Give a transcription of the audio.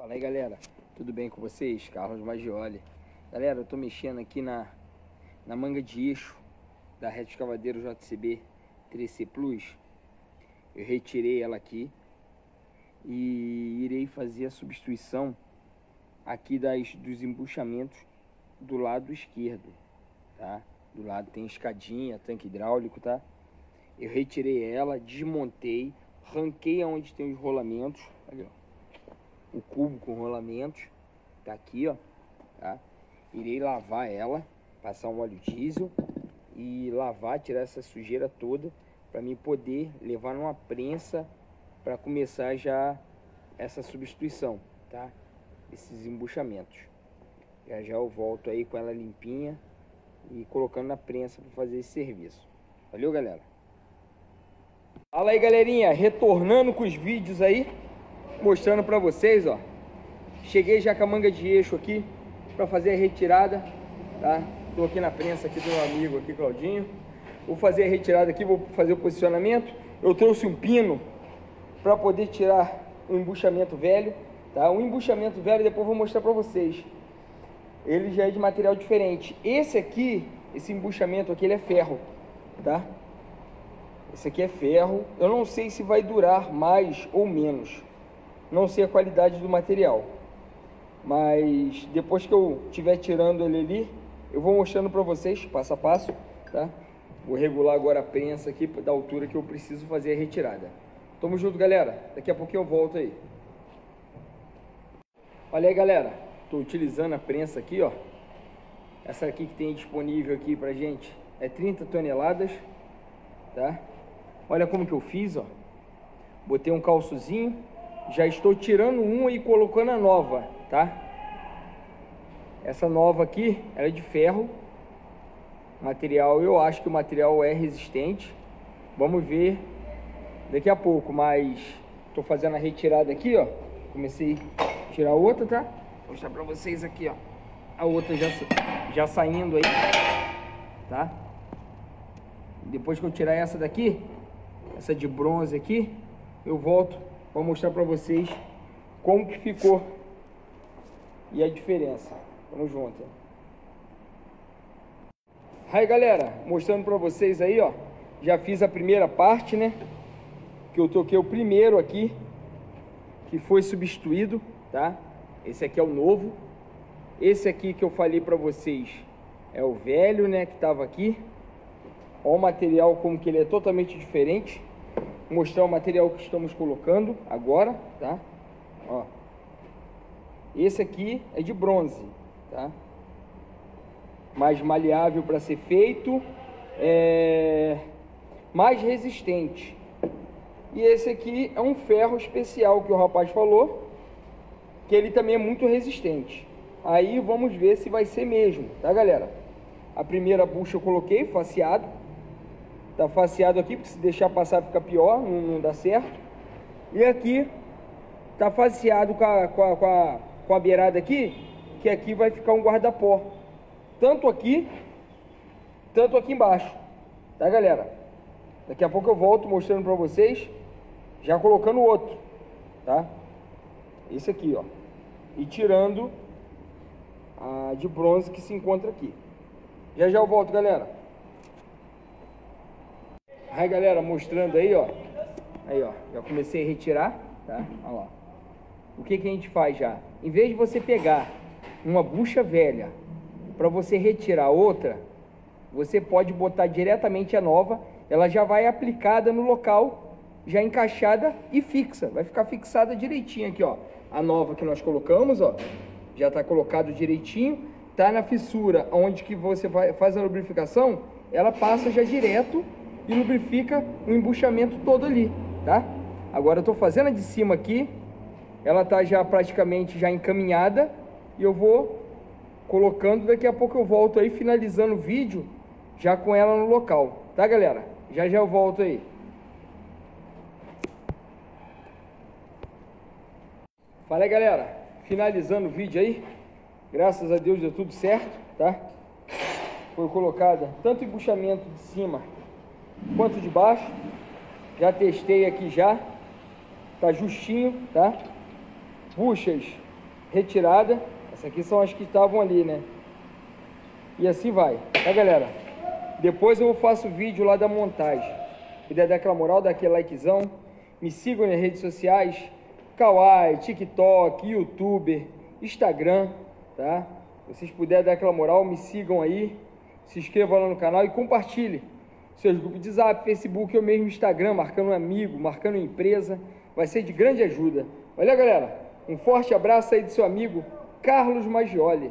Fala aí galera, tudo bem com vocês? Carlos Magioli. Galera, eu tô mexendo aqui na, na manga de eixo da Reto Escavadeiro JCB 3C Plus. Eu retirei ela aqui e irei fazer a substituição aqui das, dos embuchamentos do lado esquerdo, tá? Do lado tem escadinha, tanque hidráulico, tá? Eu retirei ela, desmontei, ranquei aonde tem os rolamentos, ali ó o cubo com rolamentos, tá aqui, ó, tá? Irei lavar ela, passar um óleo diesel e lavar, tirar essa sujeira toda para mim poder levar numa prensa para começar já essa substituição, tá? Esses embuchamentos. Já já eu volto aí com ela limpinha e colocando na prensa para fazer esse serviço. Valeu, galera? Fala aí, galerinha, retornando com os vídeos aí mostrando para vocês, ó. Cheguei já com a manga de eixo aqui para fazer a retirada, tá? Tô aqui na prensa aqui do meu amigo aqui, Claudinho. Vou fazer a retirada aqui, vou fazer o posicionamento. Eu trouxe um pino para poder tirar o embuchamento velho, tá? O embuchamento velho depois vou mostrar para vocês. Ele já é de material diferente. Esse aqui, esse embuchamento aqui, ele é ferro, tá? Esse aqui é ferro. Eu não sei se vai durar mais ou menos não sei a qualidade do material. Mas depois que eu estiver tirando ele ali, eu vou mostrando para vocês passo a passo, tá? Vou regular agora a prensa aqui da altura que eu preciso fazer a retirada. Tamo junto, galera. Daqui a pouquinho eu volto aí. Olha aí, galera. Estou utilizando a prensa aqui, ó. Essa aqui que tem disponível aqui pra gente é 30 toneladas, tá? Olha como que eu fiz, ó. Botei um calçozinho, já estou tirando uma e colocando a nova, tá? Essa nova aqui, ela é de ferro. Material, eu acho que o material é resistente. Vamos ver daqui a pouco, mas estou fazendo a retirada aqui, ó. Comecei a tirar outra, tá? Vou mostrar para vocês aqui, ó. A outra já, já saindo aí, tá? Depois que eu tirar essa daqui, essa de bronze aqui, eu volto Vou mostrar para vocês como que ficou e a diferença. Vamos junto. Aí galera, mostrando para vocês aí, ó. Já fiz a primeira parte, né? Que eu toquei o primeiro aqui, que foi substituído, tá? Esse aqui é o novo. Esse aqui que eu falei para vocês é o velho, né? Que tava aqui. Olha o material como que ele é totalmente diferente mostrar o material que estamos colocando agora, tá? Ó. Esse aqui é de bronze, tá? Mais maleável para ser feito, é... mais resistente. E esse aqui é um ferro especial que o rapaz falou, que ele também é muito resistente. Aí vamos ver se vai ser mesmo, tá galera? A primeira bucha eu coloquei, faceado, Tá faceado aqui, porque se deixar passar fica pior, não, não dá certo. E aqui tá faceado com a, com, a, com, a, com a beirada aqui, que aqui vai ficar um guarda-pó. Tanto aqui, tanto aqui embaixo. Tá, galera? Daqui a pouco eu volto mostrando pra vocês, já colocando outro, tá? Esse aqui, ó. E tirando a de bronze que se encontra aqui. Já já eu volto, galera. Aí galera, mostrando aí, ó. Aí, ó. Já comecei a retirar, tá? Olha lá. O que que a gente faz já? Em vez de você pegar uma bucha velha para você retirar outra, você pode botar diretamente a nova, ela já vai aplicada no local, já encaixada e fixa. Vai ficar fixada direitinho aqui, ó. A nova que nós colocamos, ó, já está colocado direitinho. Tá na fissura onde que você vai, faz a lubrificação, ela passa já direto e lubrifica o embuchamento todo ali, tá? Agora eu estou fazendo a de cima aqui, ela está já praticamente já encaminhada e eu vou colocando, daqui a pouco eu volto aí finalizando o vídeo já com ela no local, tá galera? Já já eu volto aí. Fala aí galera, finalizando o vídeo aí, graças a Deus deu tudo certo, tá? Foi colocada tanto embuchamento de cima quanto de baixo. Já testei aqui já. Tá justinho, tá? Buchas retirada. Essas aqui são as que estavam ali, né? E assim vai, tá galera? Depois eu faço vídeo lá da montagem. Puder dar aquela moral, dar aquele likezão. Me sigam nas redes sociais. Kawaii, TikTok, YouTube, Instagram, tá? Se vocês puderem dar aquela moral, me sigam aí. Se inscrevam lá no canal e compartilhe seus grupos de zap, Facebook ou mesmo Instagram, marcando um amigo, marcando uma empresa. Vai ser de grande ajuda. Valeu, galera. Um forte abraço aí do seu amigo Carlos Maggioli.